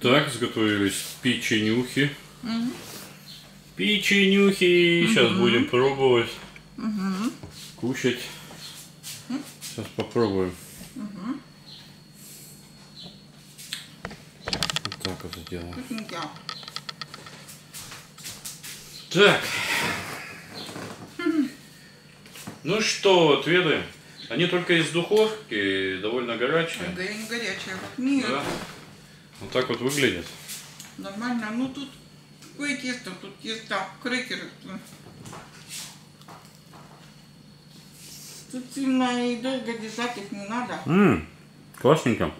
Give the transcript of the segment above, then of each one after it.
Так, сготовились печенюхи. Печенюхи. Сейчас будем пробовать. Кушать. Сейчас попробуем. Вот так вот сделаем. Вкусненько. Так. Ну что, отведаем. Они только из духовки, довольно горячие. Да не горячая. Вот нет. Да. Вот так вот выглядят. Нормально. Ну тут какое тесто? Тут тесто крекеры. Тут сильно и долго держать их не надо. Ммм, классненько.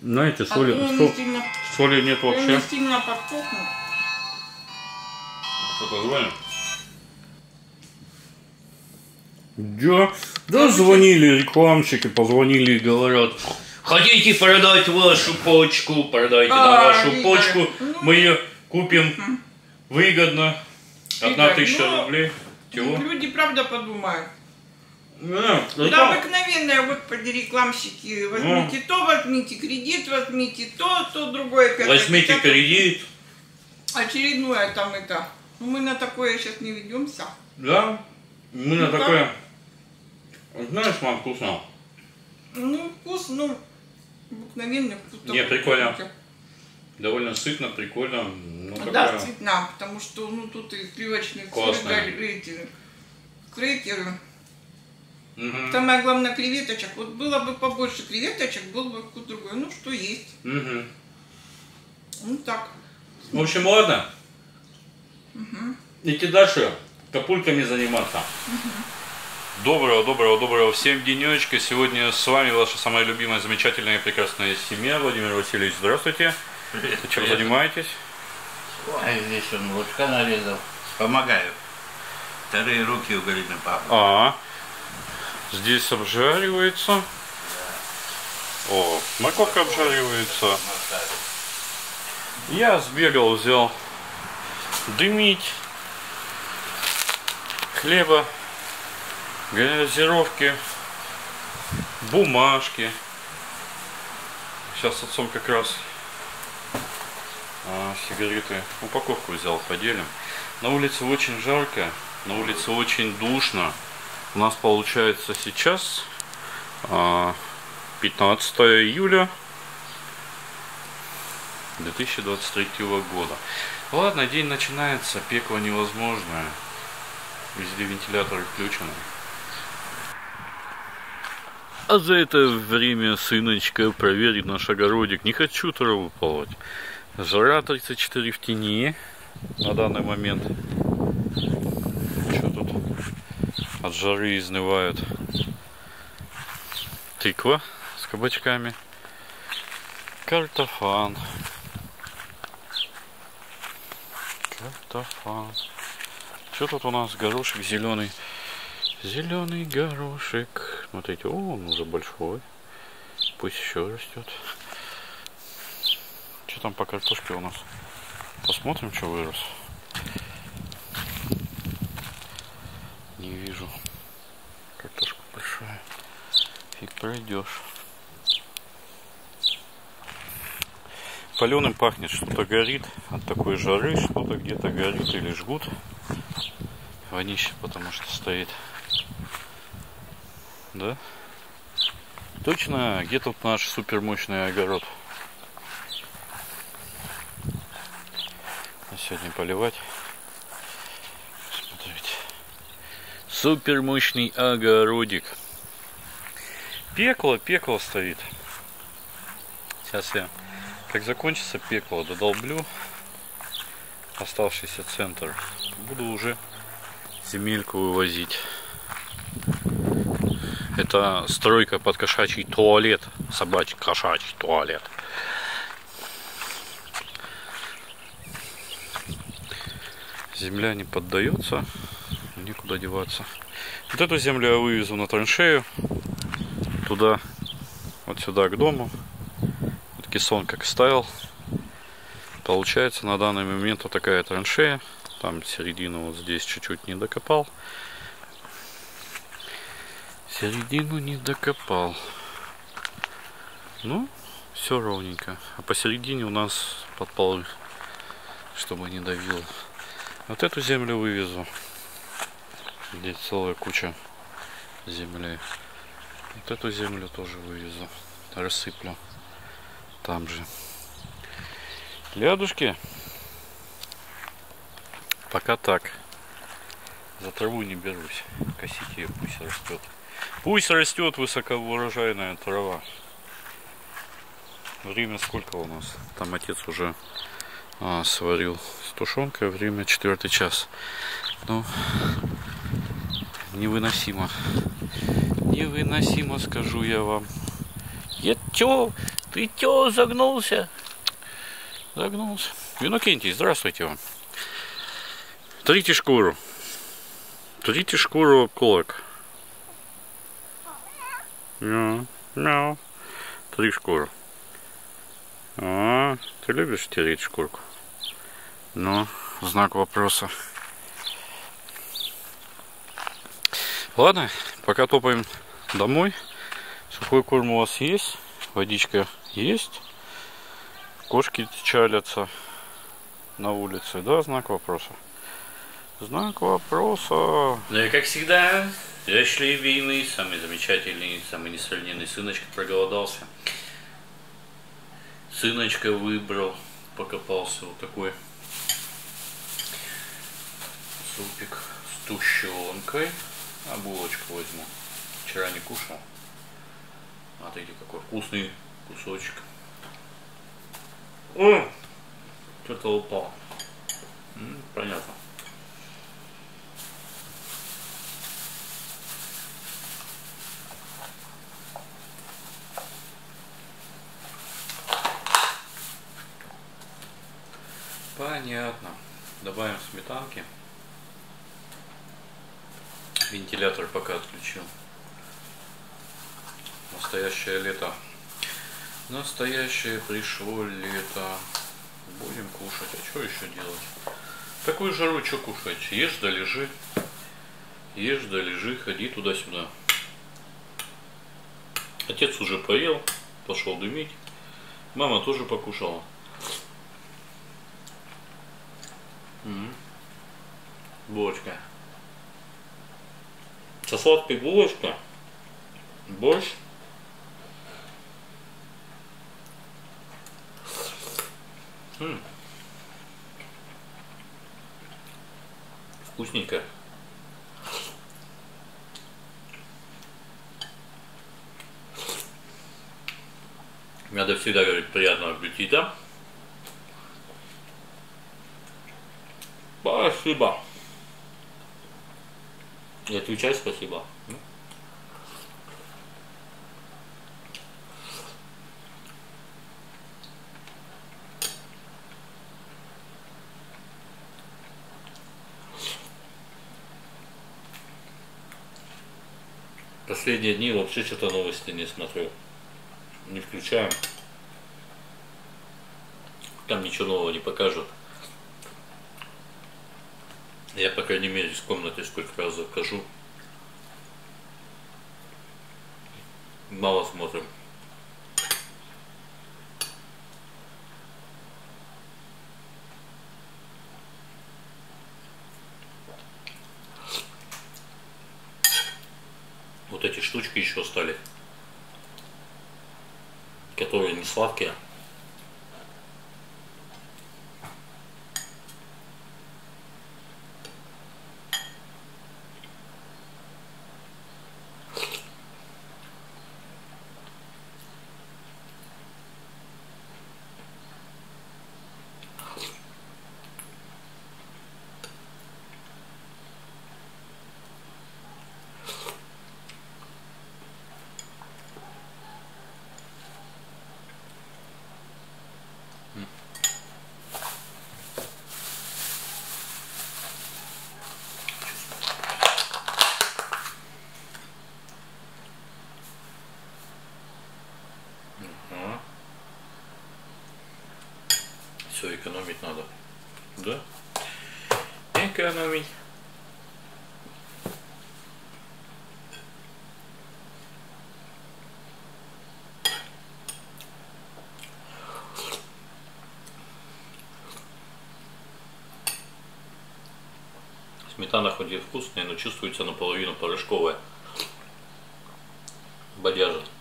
Знаете, А соли, то они со- сильно, соли нет вообще. сильно подсохнут. Что-то звонит? Да, да, звонили рекламщики, позвонили и говорят, хотите продать вашу почку, продайте нам А, вашу Игорь, почку, ну. мы ее купим выгодно, одна Игорь, тысяча ну, рублей. Чего? Люди правда подумают. Да, Да, реклама- обыкновенные, господи, рекламщики. Возьмите то, возьмите кредит, возьмите то, то, другое. пятое, Возьмите десятое. кредит, Очередное там это. Ну, мы на такое сейчас не ведемся. да, мы на Ну, такое, знаешь, мам, вкусно. Ну, вкус, ну, обыкновенный вкус. Не, прикольно. знаете. Довольно сытно, прикольно. Ну, Да, такое- цветна, потому что, ну, тут и сливочные эти, крекеры. Мгм. Самое главное, креветочек. Вот было бы побольше креветочек, был бы вкус другой. Ну, что есть. Мгм. Ну, так. В общем, ладно. Идти дальше капульками заниматься. Доброго, доброго, доброго всем денечка. Сегодня с вами ваша самая любимая, замечательная и прекрасная семья. Владимир Васильевич, здравствуйте. Привет, Чем привет. занимаетесь? А здесь он лучка нарезал. Помогаю. Вторые руки у Галины папы. А, здесь обжаривается. О, морковка обжаривается. Я сбегал, взял дымить, хлеба, газировки, бумажки. Сейчас с отцом как раз а, сигареты, упаковку взял, поделим. На улице очень жарко, на улице очень душно. У нас получается сейчас а, 15 июля 2023 года. Ладно, день начинается, пекло невозможное. Везде вентиляторы включены. А за это время сыночка проверит наш огородик. Не хочу траву полоть. Жара 34 в тени на данный момент. Что тут от жары изнывают? Тыква с кабачками. Картофан. Картофан. Что тут у нас? Горошек зеленый. Зеленый горошек. Смотрите, о, он уже большой. Пусть еще растет. Что там по картошке у нас? Посмотрим, что вырос. Не вижу. Картошка большая. Фиг пройдешь. Паленым пахнет, что-то горит от такой жары, что-то где-то горит или жгут. Вонище, потому что стоит. Да? Точно, где тут наш супермощный огород? А сегодня поливать. Смотрите. Супер мощный огородик. Пекло, пекло стоит. Сейчас я, как закончится пекло, додолблю оставшийся центр. Буду уже земельку вывозить. Это стройка под кошачий туалет. Собачий кошачий туалет. Земля не поддается, некуда деваться. Вот эту землю я вывезу на траншею, туда, вот сюда к дому. Вот кессон как ставил. Получается на данный момент вот такая траншея. Там середину вот здесь чуть-чуть не докопал. Середину не докопал. Ну, Все ровненько. А посередине у нас под полы, чтобы не давило. Вот эту землю вывезу. Здесь целая куча земли. Вот эту землю тоже вывезу. Рассыплю. Там же. Лядушки. Пока так. За траву не берусь. Косить ее, пусть растет. Пусть растет высокоурожайная трава. Время сколько у нас? Там отец уже а, сварил с тушенкой. Время четвертый час. Ну, невыносимо. Невыносимо, скажу я вам. Я чё? Ты чё загнулся? Загнулся. Винокентий, здравствуйте вам. Трите шкуру. Трите шкуру колок. Мяу, мяу. Три шкуру. А, ты любишь тереть шкурку? Ну, знак вопроса. Ладно, пока топаем домой. Сухой корм у вас есть, водичка есть. Кошки чалятся на улице, да, знак вопроса? Знак вопроса. Ну и как всегда, счастливейный, самый замечательный, самый несравненный сыночка проголодался. Сыночка выбрал, покопался вот такой супик с тущенкой. А булочку возьму. Вчера не кушал. Смотрите, какой вкусный кусочек. Что-то упал. М, понятно. Понятно. Добавим сметанки. Вентилятор пока отключил. Настоящее лето. Настоящее пришло лето. Будем кушать. А что еще делать? Такую жару что кушать? Ешь да лежи. Ешь да лежи, ходи туда-сюда. Отец уже поел, пошел дымить. Мама тоже покушала. М. Булочка. Со сладкой булочка. Борщ. М. Вкусненько. Надо всегда говорить приятного аппетита. Спасибо. И отвечай спасибо. Последние дни вообще что-то новости не смотрю. Не включаем. Там ничего нового не покажут. Я, по крайней мере, из комнаты сколько раз захожу. Мало смотрим. Вот эти штучки еще стали, которые не сладкие. все, экономить надо. Да? Экономить. Сметана хоть и вкусная, но чувствуется наполовину порошковая. Бодяжит.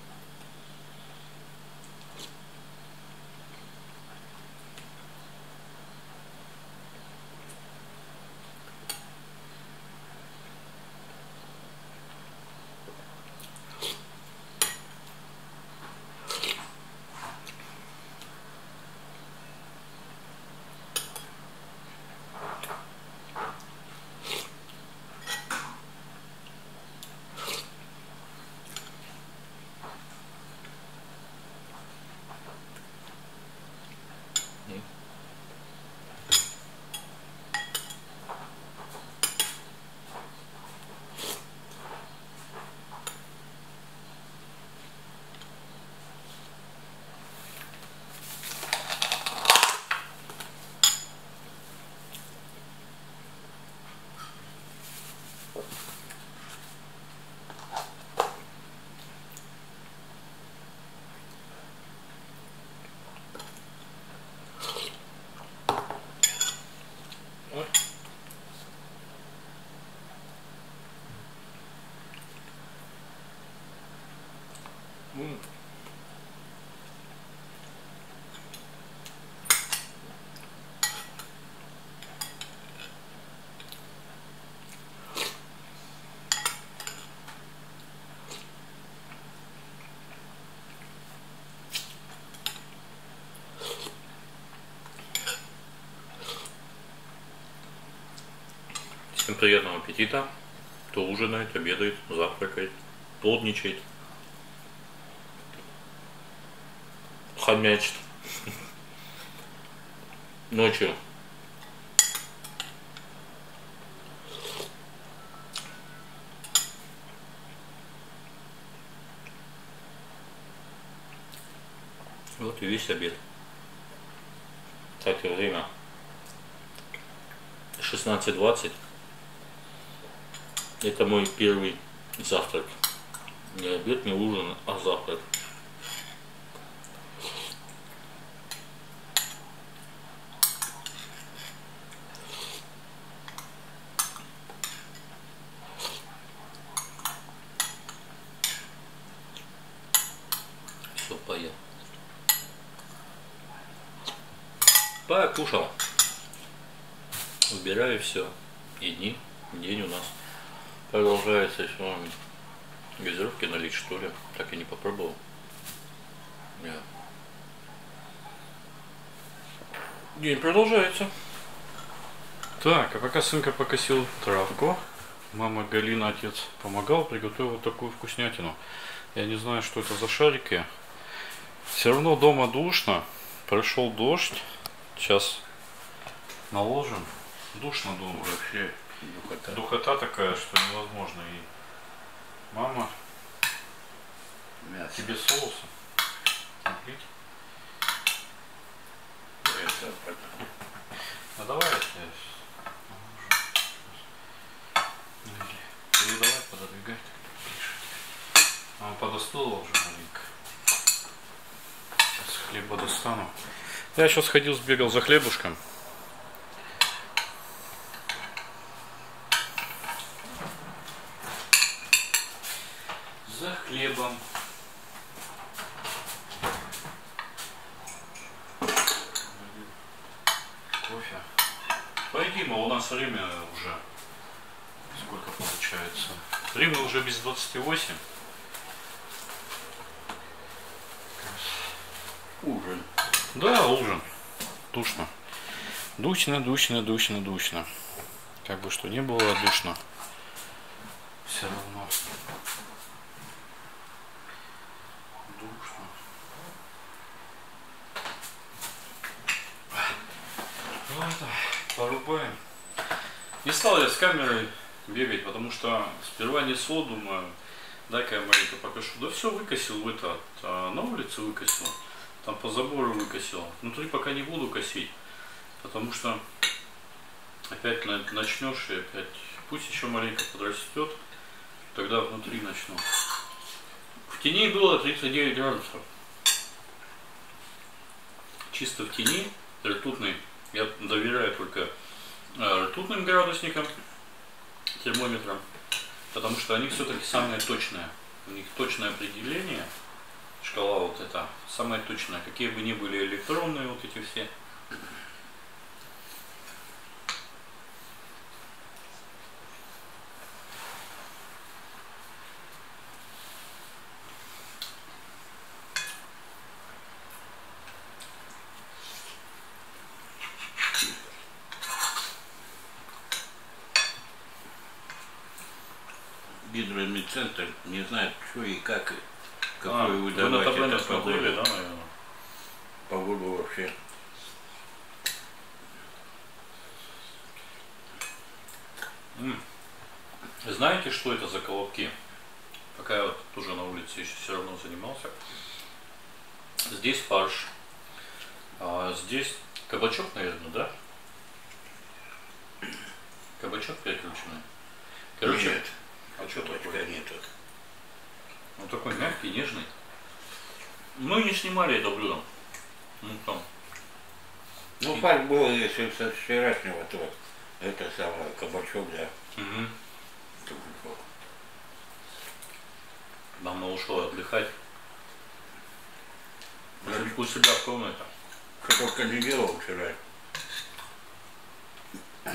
Приятного аппетита. Кто ужинает, обедает, завтракает, плотничает, хомячит. Ночью. Вот и весь обед. Кстати, время 16.20. Это мой первый завтрак. Не обед, не ужин, а завтрак. Все, поел. Покушал. Убираю все. И дни, день у нас продолжается еще газировки налить что ли. Так и не попробовал. Нет. День продолжается. Так, а пока сынка покосил травку, мама Галина, отец помогал, приготовил такую вкуснятину. Я не знаю, что это за шарики. Все равно дома душно. Прошел дождь. Сейчас наложим. Душно дома вообще. Духота. Духота такая, что невозможно. И мама, Мясо. тебе. Смотрите. Это потом. Ну давай я тебе Передавай, пододвигай. Он подостыла уже маленько. Сейчас хлеба достану. Я сейчас ходил, сбегал за хлебушком. 208. Ужин. Да, ужин. Душно. Душно, душно, душно, душно. Как бы что ни было, душно. Все равно. Душно. Ну, Ладно, порубаем. Не стал я с камерой бегать, потому что сперва несло, думаю, дай-ка я маленько покажу. Да все выкосил в этот, а, на улице выкосил. Там по забору выкосил. Внутри пока не буду косить, потому что опять на- начнешь и опять пусть еще маленько подрастет, тогда внутри начну. В тени было 39 градусов. Чисто в тени, ртутный. Я доверяю только э, ртутным градусникам. термометром, потому что они все-таки самые точные. У них точное определение, шкала вот эта, самая точная. Какие бы ни были электронные вот эти все. Не знает, что и как, и А, какую вы на выдавать смотрели, погоду. да, наверное? Погоду вообще. Знаете, что это за колобки? Пока я вот тоже на улице еще все равно занимался. Здесь фарш. А здесь кабачок, наверное, да? Кабачок переключенный. Короче, Нет, а что такое? кабачка нету. Он такой мягкий, нежный. Мы не снимали это блюдо. Ну там. Ну, фарш был, если со вчерашнего, то это самое, кабачок, да. Мгм. кабачок. Мама ушла отдыхать. У себя в комнате. Что только не делал вчера.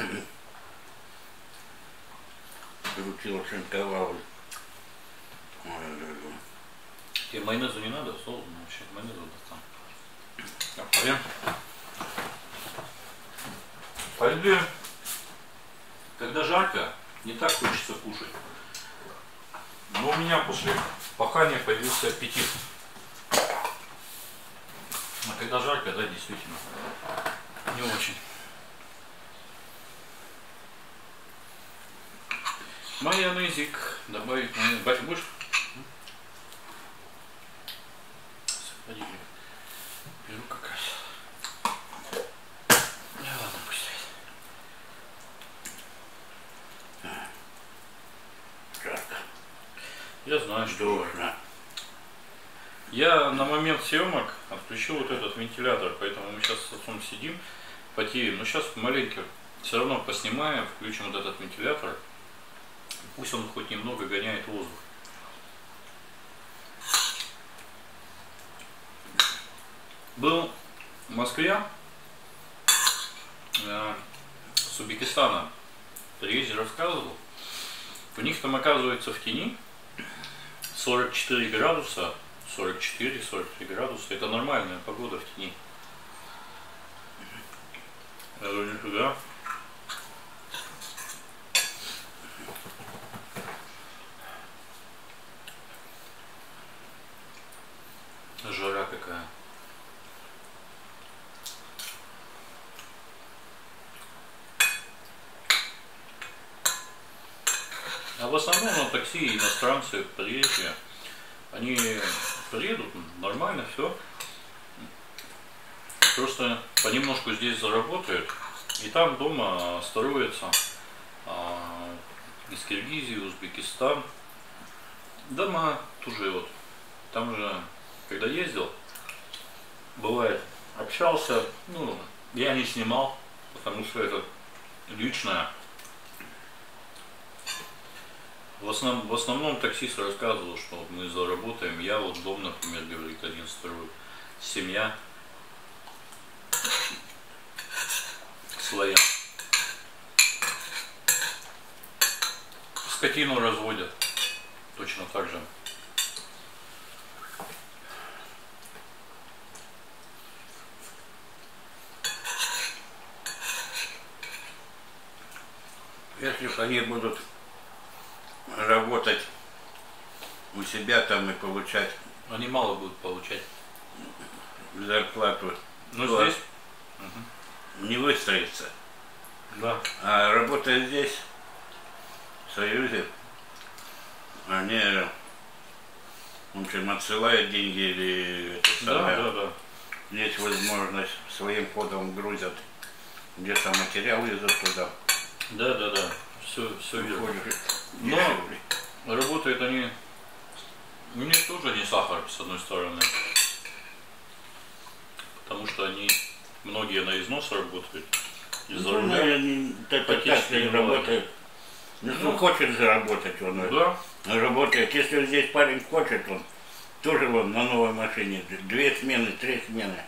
Крутил, шинковал. Ой. Тебе майонезу не надо, соус вообще майонезу достал. А пойдем? Пойдем. Когда жарко, не так хочется кушать. Но у меня после пахания появился аппетит. А когда жарко, да, действительно, не очень. Майонезик. Добавить майонез. Батя, будешь? Сходи, беру как раз. Ну ладно, пусть стоит. Жарко. Я знаю, что Душно. Я на момент съемок отключил вот этот вентилятор, поэтому мы сейчас с отцом сидим, потеем. Но сейчас маленько все равно поснимаем, включим вот этот вентилятор. Пусть он хоть немного гоняет воздух. Был в Москве, э, с Узбекистана, приезде рассказывал. У них там оказывается в тени 44 градуса, 44-43 градуса. Это нормальная погода в тени. Я говорю, нифига. Жара какая. А в основном на такси иностранцы, приезжие, они приедут, нормально, все. Просто понемножку здесь заработают, и там дома строятся а, из Киргизии, Узбекистан. Дома тоже вот, там же, когда ездил, бывает, общался, ну, я не снимал, потому что это личное. В основном, в основном таксист рассказывал, что вот мы заработаем. Я вот дом, например, говорит, один строю. Семья своя. Скотину разводят. Точно так же. Если они будут работать у себя там и получать Они мало будут получать. зарплату, Да. здесь, не выстроится. да, А работая здесь, в Союзе, они, в общем, отсылают деньги или это да, да, да. Есть возможность своим ходом грузят, где-то материал везут туда. Да, да, да. Все, все верно. Но-. Работают они. У них тоже не сахар, с одной стороны. Потому что они многие на износ работают. Из-за Ну, руля. наверное, это Ипотечные так не налоги. работает. Ну, что хочет заработать, он Да. работает. Если здесь парень хочет, он тоже вон на новой машине. Две смены, три смены.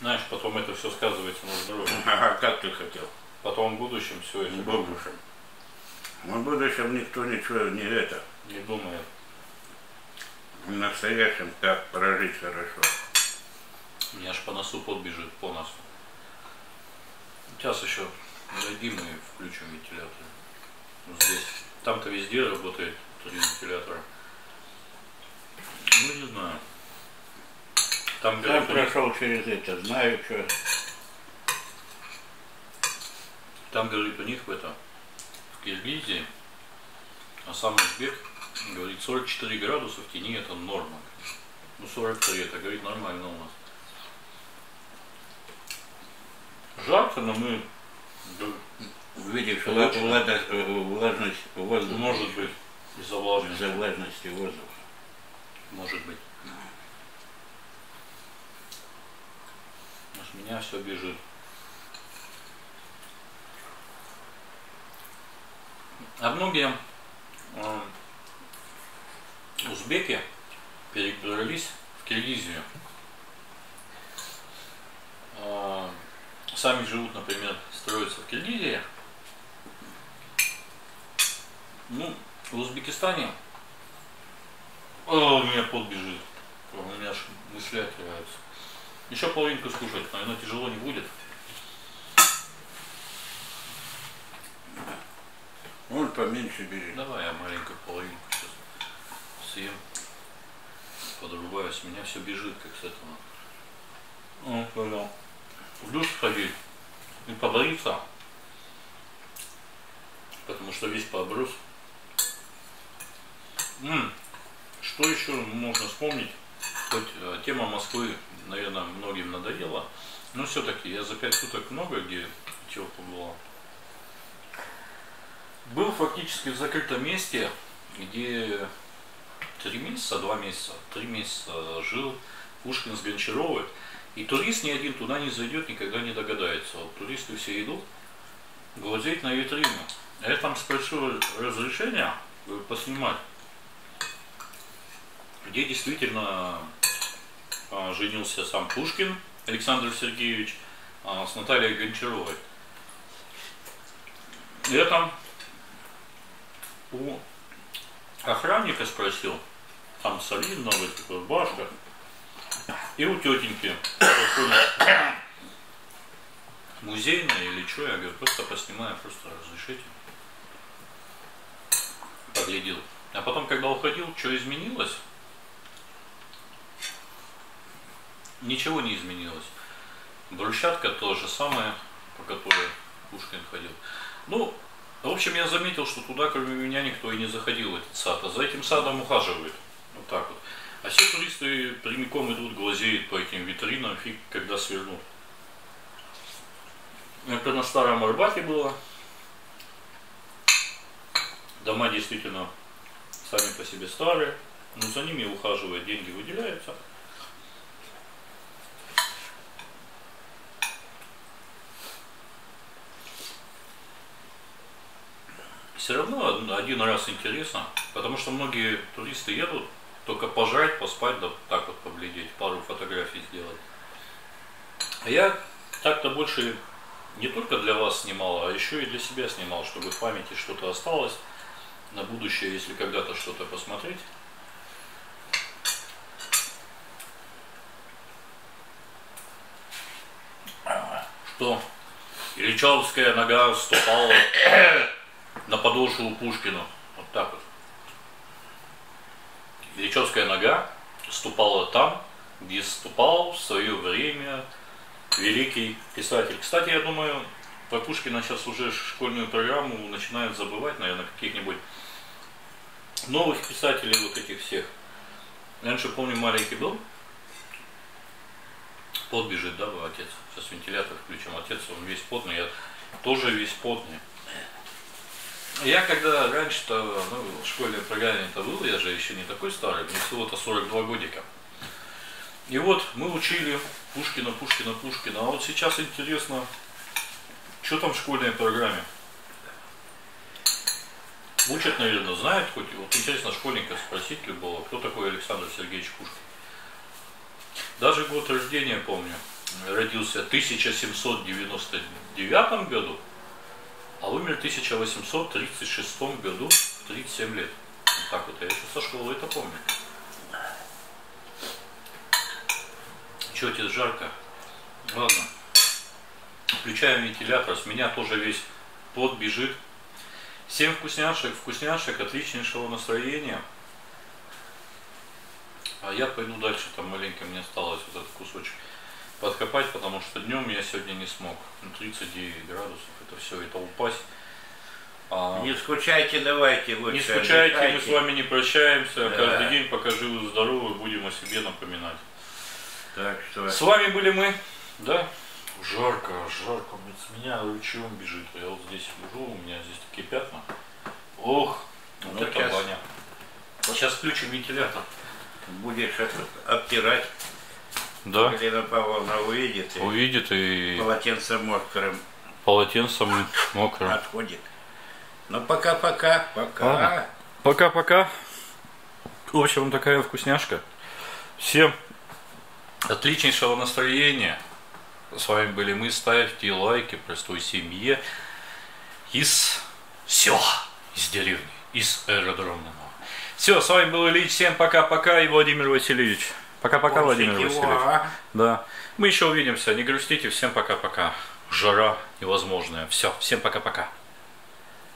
Знаешь, потом это все сказывается на здоровье. А как ты хотел? Потом в будущем все это В будущем. В будущем никто ничего не это. не думает. В настоящем как прожить хорошо. У меня аж по носу подбежит, по носу. Сейчас еще дадим и включим вентилятор. Вот здесь. Там-то везде работает три вентилятора. Ну не знаю. Там Я прошел через это, знаю, что. Там, говорит, у них в этом, в Киргизии, а сам Узбек, говорит, 44 градуса в тени это норма. Ну 43 это, говорит, нормально у нас. Жарко, но мы, э, влажность воздуха. может быть, из-за влажности, Из-за влажности воздуха. может быть. Аж меня все бежит. А многие э, узбеки перебрались в Киргизию. Э, Сами живут, например, строятся в Киргизии. Ну, в Узбекистане О, у меня пот бежит. У меня аж мысли отрываются. Еще половинку скушать, наверное, тяжело не будет. Поменьше бери. Давай я маленькую половинку сейчас съем. Подрубаюсь. Меня все бежит, как с этого. Ну, пойдем. В душ сходить и побриться. Потому что весь пооброс. М, Что еще можно вспомнить? Хоть э, тема Москвы, наверное, многим надоела, но все-таки я за пять суток много где чего побывал. Был фактически в закрытом месте, где три месяца, два месяца, три месяца жил Пушкин с Гончаровой. И турист ни один туда не зайдет, никогда не догадается. Вот туристы все идут глазеть на витрину. Я там спросил разрешения говорю, поснимать, где действительно а, женился сам Пушкин Александр Сергеевич а, с Натальей Гончаровой. Я там у охранника спросил, там солидно, вот такой башка, и у тетеньки, музейная или что, я говорю, просто поснимаю, просто разрешите. Поглядел. А потом, когда уходил, что изменилось? Ничего не изменилось. Брусчатка то же самое, по которой Пушкин ходил. Ну, в общем, я заметил, что туда, кроме меня, никто и не заходил этот сад. А за этим садом ухаживают. Вот так вот. А все туристы прямиком идут, глазеют по этим витринам, фиг когда свернут. Это на Старом Арбате было. Дома действительно сами по себе старые, но за ними ухаживают, деньги выделяются. Все равно один раз интересно, потому что многие туристы едут только пожрать, поспать, да так вот поглядеть, пару фотографий сделать. А я так-то больше не только для вас снимал, а еще и для себя снимал, чтобы в памяти что-то осталось на будущее, если когда-то что-то посмотреть. Что Ильичевская нога ступала на подошву Пушкину. Вот так вот. Ильичевская нога ступала там, где ступал в свое время великий писатель. Кстати, я думаю, про Пушкина сейчас уже школьную программу начинают забывать, наверное, каких-нибудь новых писателей вот этих всех. Раньше, помню, маленький был, пот бежит, да, отец? Сейчас вентилятор включим. Отец, он весь потный, я тоже весь потный. Я когда раньше-то ну, в школьной программе-то был, я же еще не такой старый, мне всего-то 42 годика. И вот мы учили Пушкина, Пушкина, Пушкина. А вот сейчас интересно, что там в школьной программе? Учат, наверное, знают хоть. Вот интересно школьника спросить любого, кто такой Александр Сергеевич Пушкин. Даже год рождения помню. Родился в 1799 году, а умер в 1836 году, 37 лет. Вот так вот, я еще со школы это помню. Че тебе жарко? Ладно. Включаем вентилятор, с меня тоже весь пот бежит. Всем вкусняшек, вкусняшек, отличнейшего настроения. А я пойду дальше, там маленько мне осталось вот этот кусочек подкопать, потому что днем я сегодня не смог. Ну, 39 градусов, это все, это упасть. А, Не скучайте, давайте лучше. не скучайте, мы отдыхайте. с вами не прощаемся. Да. Каждый день, пока живы здоровы, будем о себе напоминать. Так что... С вами были мы, да? Жарко, жарко, с меня ручьем бежит. Я вот здесь лежу, у меня здесь такие пятна. Ох, вот Ну, это щас. баня. Сейчас включим вентилятор. Будешь это обтирать, Да, Галина Павловна увидит, и увидит и полотенце мокрым полотенцем мокрым. отходит. Ну, пока-пока, пока. Пока-пока. В общем, такая вкусняшка. Всем отличнейшего настроения. С вами были мы. Ставьте лайки простой семье из села, из деревни, из аэродромного. Все, с вами был Ильич. Всем пока-пока и Владимир Васильевич. Пока-пока, Владимир Васильевич. а? Да. Мы еще увидимся. Не грустите. Всем пока-пока. Жара невозможная. Все. Всем пока-пока.